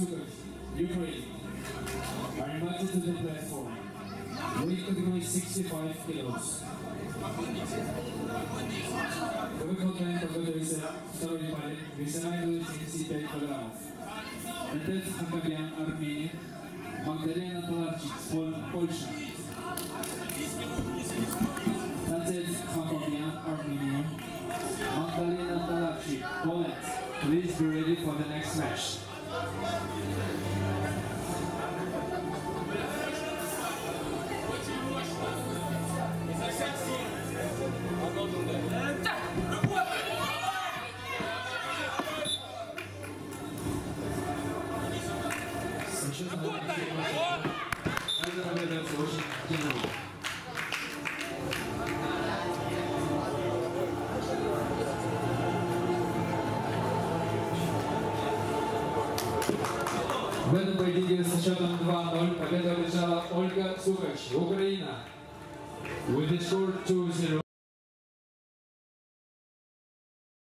Sukach, Ukraine, are invited to the platform. Weight category 65 kilos. Выполняем подготовиться второй парень, Весенайду Тенси Квадратов. Наталья Хакобян, Армения, Магдалена Таларчик, Польша. Nathalie Hakomian, Armenia. Magdalena Talachi, Poland. Please be ready for the next match. Работай! Вот! В этом поединке со счетом 2-0 победу одержала Ольга Сухач, Украина. With the score 2-0.